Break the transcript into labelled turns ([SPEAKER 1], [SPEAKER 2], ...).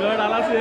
[SPEAKER 1] गढ़ आला से